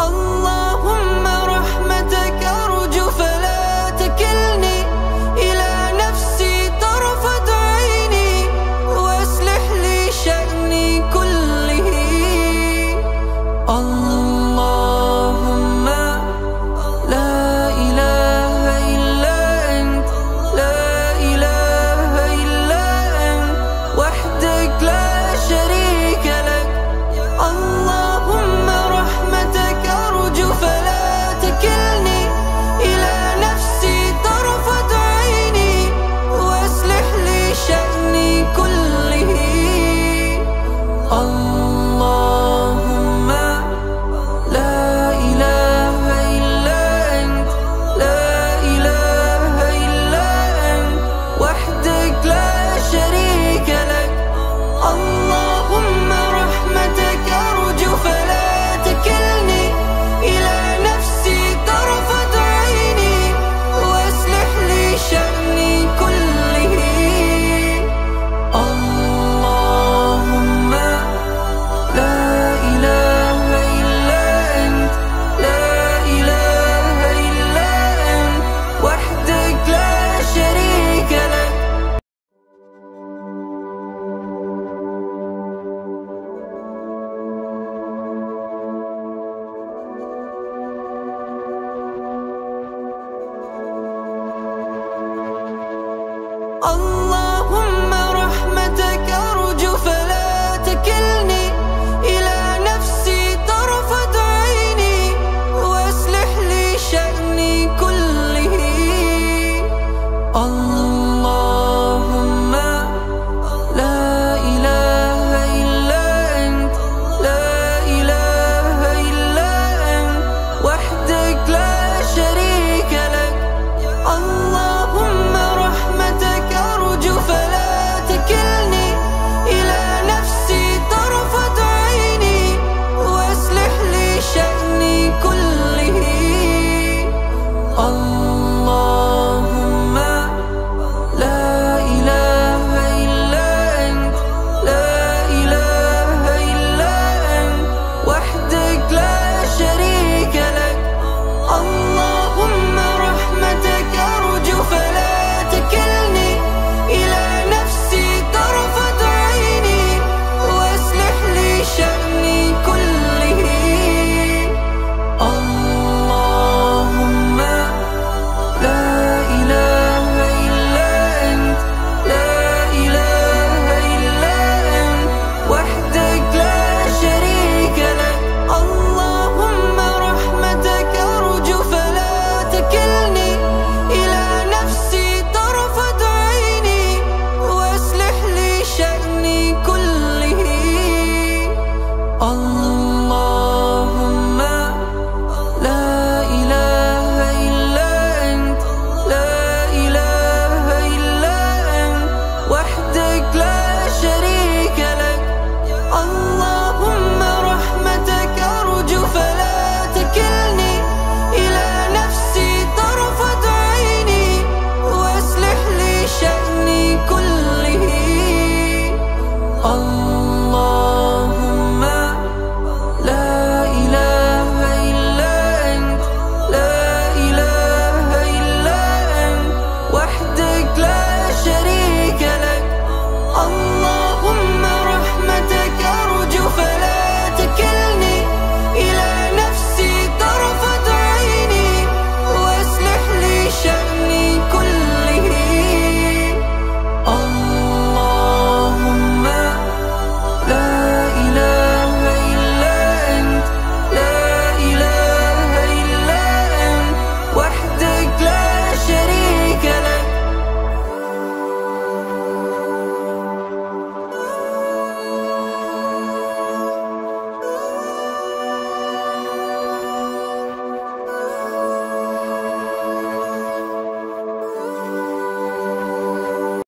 Allah Allah